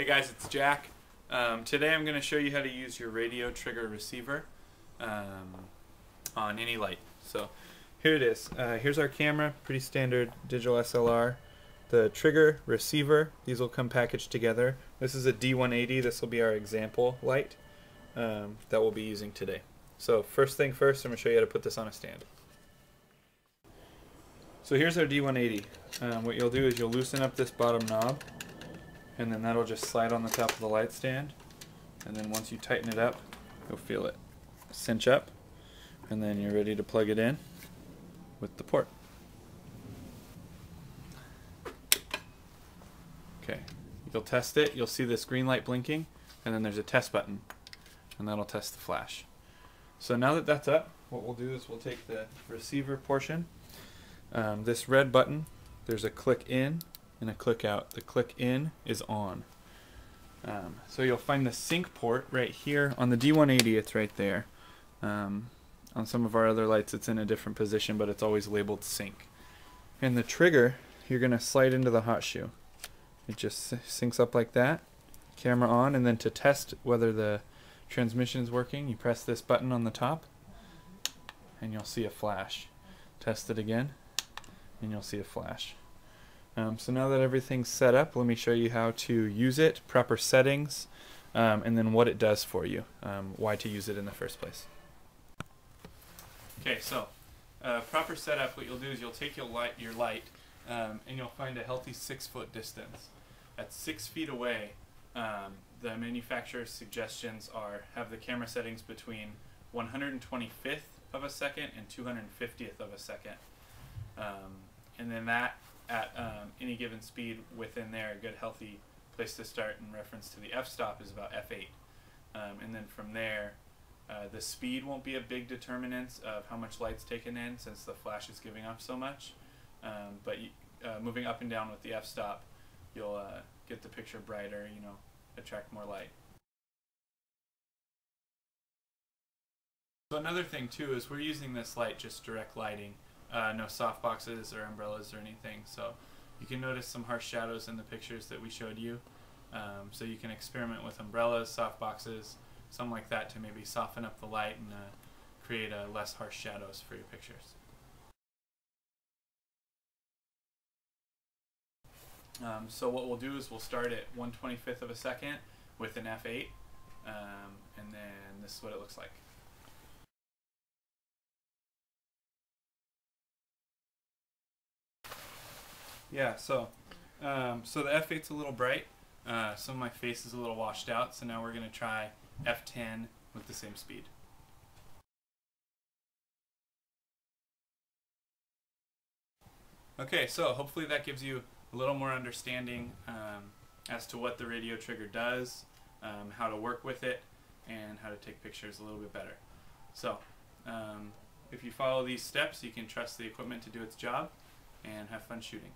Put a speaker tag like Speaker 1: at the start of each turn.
Speaker 1: Hey guys, it's Jack. Um, today I'm going to show you how to use your radio trigger receiver um, on any light. So here it is. Uh, here's our camera, pretty standard digital SLR. The trigger, receiver, these will come packaged together. This is a D180, this will be our example light um, that we'll be using today. So first thing first, I'm going to show you how to put this on a stand. So here's our D180. Um, what you'll do is you'll loosen up this bottom knob and then that'll just slide on the top of the light stand and then once you tighten it up you'll feel it cinch up and then you're ready to plug it in with the port. Okay, you'll test it, you'll see this green light blinking and then there's a test button and that'll test the flash. So now that that's up, what we'll do is we'll take the receiver portion, um, this red button, there's a click in and a click out. The click in is on. Um, so you'll find the sync port right here on the D180 it's right there. Um, on some of our other lights it's in a different position but it's always labeled sync. And the trigger you're going to slide into the hot shoe. It just syncs up like that. Camera on and then to test whether the transmission is working you press this button on the top and you'll see a flash. Test it again and you'll see a flash. Um, so now that everything's set up, let me show you how to use it, proper settings, um, and then what it does for you, um, why to use it in the first place. Okay, so uh, proper setup, what you'll do is you'll take your light, your light um, and you'll find a healthy six foot distance. At six feet away, um, the manufacturer's suggestions are have the camera settings between 125th of a second and 250th of a second. Um, and then that at um, any given speed within there, a good healthy place to start in reference to the f-stop is about f8. Um, and then from there, uh, the speed won't be a big determinant of how much light's taken in since the flash is giving off so much. Um, but you, uh, moving up and down with the f-stop, you'll uh, get the picture brighter, you know, attract more light. So another thing too is we're using this light just direct lighting uh, no soft boxes or umbrellas or anything. So you can notice some harsh shadows in the pictures that we showed you. Um, so you can experiment with umbrellas, soft boxes, something like that to maybe soften up the light and uh, create uh, less harsh shadows for your pictures. Um, so what we'll do is we'll start at 1 25th of a second with an f8 um, and then this is what it looks like. Yeah, so um, so the F8's a little bright. Uh, some of my face is a little washed out, so now we're going to try F10 with the same speed. Okay, so hopefully that gives you a little more understanding um, as to what the radio trigger does, um, how to work with it, and how to take pictures a little bit better. So, um, if you follow these steps, you can trust the equipment to do its job and have fun shooting.